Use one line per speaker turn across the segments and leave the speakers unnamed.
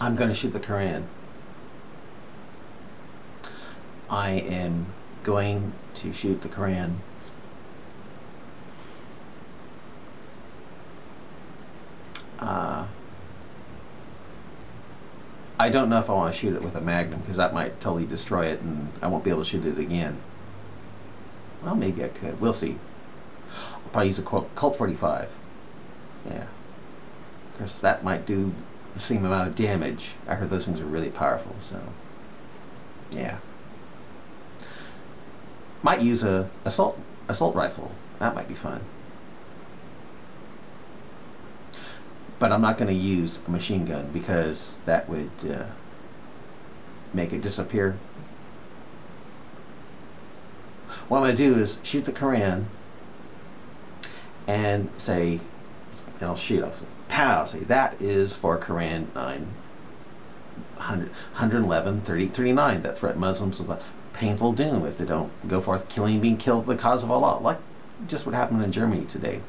I'm going to shoot the Koran. I am going to shoot the Koran. Uh, I don't know if I want to shoot it with a Magnum because that might totally destroy it and I won't be able to shoot it again. Well, maybe I could. We'll see. I'll probably use a Colt 45. Yeah. Of course, that might do the same amount of damage. I heard those things are really powerful, so yeah. Might use a assault assault rifle. That might be fun. But I'm not going to use a machine gun because that would uh, make it disappear. What I'm going to do is shoot the Koran and say, I'll shoot, I'll say, pow, say that is for Quran 9, 100, 111, 30, 39 that threat Muslims with a painful doom if they don't go forth killing, being killed for the cause of Allah, like just what happened in Germany today.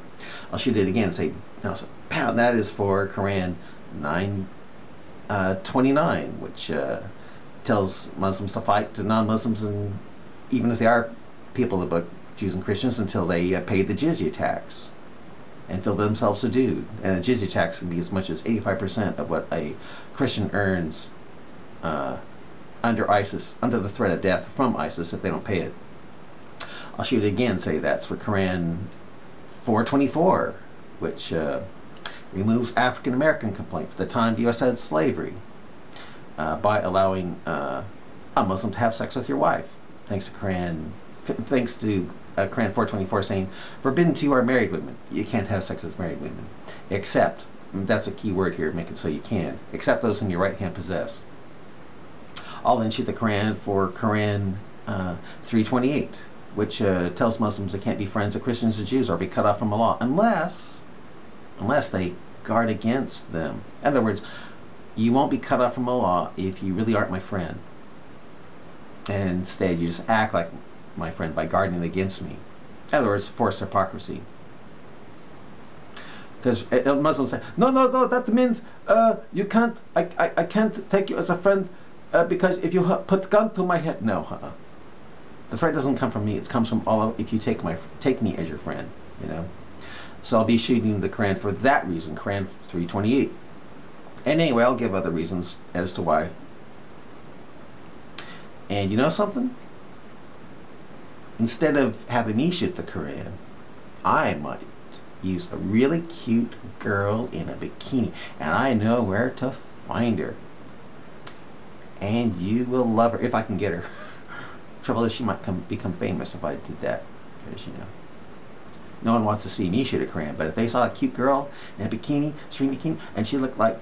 I'll shoot it again and say, no, so, pow, that is for Quran 9, uh, 29, which uh, tells Muslims to fight to non-Muslims and even if they are people of the book, Jews and Christians, until they uh, pay the jizya tax and feel themselves subdued. And the jizya tax can be as much as 85% of what a Christian earns uh, under ISIS, under the threat of death from ISIS if they don't pay it. I'll shoot again, say that's for Quran 424, which uh, removes African American complaints, the time the U.S. had slavery, uh, by allowing uh, a Muslim to have sex with your wife, thanks to Koran, thanks to uh, Koran 424 saying, forbidden to you are married women. You can't have sex with married women. Except, that's a key word here, make it so you can, except those whom your right hand possess. I'll then shoot the Koran for Koran uh, 328, which uh, tells Muslims they can't be friends of Christians or Jews or be cut off from Allah unless, unless they guard against them. In other words, you won't be cut off from Allah if you really aren't my friend. And instead, you just act like my friend by guarding against me. In other words, forced hypocrisy. Because uh, uh, Muslims say, no, no, no, that means uh, you can't, I, I, I can't take you as a friend uh, because if you put gun to my head, no, uh -uh. the threat doesn't come from me. It comes from Allah if you take my take me as your friend, you know. So I'll be shooting the Quran for that reason, Quran 328. And anyway, I'll give other reasons as to why. And you know something? Instead of having me shoot the Quran, I might use a really cute girl in a bikini, and I know where to find her and you will love her if I can get her. Trouble is, she might come become famous if I did that, because you know, no one wants to see me shoot a Koran. But if they saw a cute girl in a bikini, string bikini, and she looked like,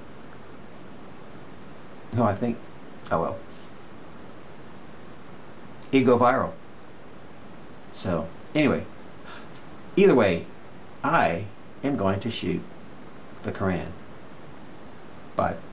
no, I think, oh well, it'd go viral. So anyway, either way, I am going to shoot the Koran. Bye.